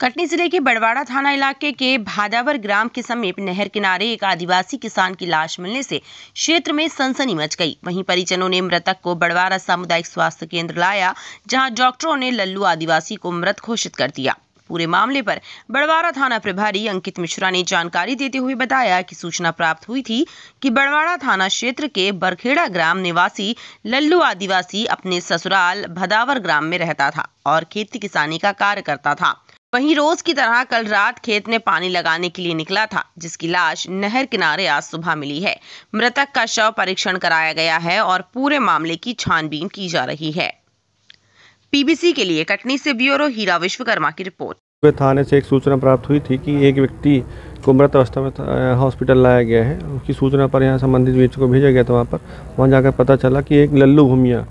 कटनी ज़िले के बड़वाड़ा थाना इलाके के भादावर ग्राम के समीप नहर किनारे एक आदिवासी किसान की लाश मिलने से क्षेत्र में सनसनी मच गई। वहीं परिजनों ने मृतक को बड़वाड़ा सामुदायिक स्वास्थ्य केंद्र लाया, जहाँ डॉक्टरों ने लल्लू आदिवासी को मृत घोषित कर दिया। पूरे मामले पर। बड़वाड़ा थाना प्रभारी अंकित मिश्रा ने जानकारी देते हुए बताया कि सूचना प्राप्त हुई थी कि बड़वाड़ा थाना क्षेत्र के बरखेड़ा ग्राम निवासी लल्लू आदिवासी अपने ससुराल भदावर ग्राम में रहता था और खेती किसानी का कार्य करता था। वहीं रोज की तरह कल रात खेत में पानी लगाने के लिए निकला था, जिसकी लाश नहर किनारे आज सुबह मिली है। मृतक का शव परीक्षण कराया गया है और पूरे मामले की छानबीन की जा रही है। पीबीसी के लिए कटनी से ब्यूरो हीरा विश्वकर्मा की रिपोर्ट। थाने से एक सूचना प्राप्त हुई थी कि एक व्यक्ति को मृत अवस्था में हॉस्पिटल लाया गया है। उसकी सूचना पर यहाँ संबंधित व्यक्ति को भेजा गया था, वहाँ पर। वहाँ जाकर पता चला कि एक लल्लू भूमिया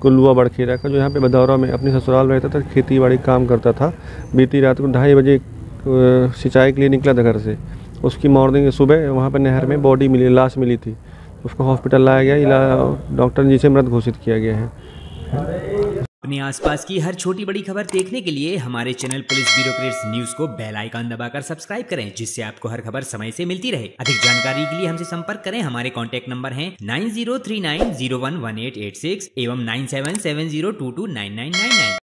कुल्लुआ बड़खेरा का, जो यहाँ पे बदौरा में अपनी ससुराल रहता था खेती बाड़ी काम करता था, बीती रात को ढाई बजे सिंचाई के लिए निकला था घर से। उसकी मॉर्निंग सुबह वहाँ पर नहर में बॉडी मिली, लाश मिली थी। उसको हॉस्पिटल लाया गया डॉक्टर ने जिसे मृत घोषित किया गया है। अपने आसपास की हर छोटी बड़ी खबर देखने के लिए हमारे चैनल पुलिस ब्यूरो न्यूज़ को बेल आइकन दबाकर सब्सक्राइब करें, जिससे आपको हर खबर समय से मिलती रहे। अधिक जानकारी के लिए हमसे संपर्क करें। हमारे कॉन्टैक्ट नंबर है नाइन एवं नाइन नाइन नाइन।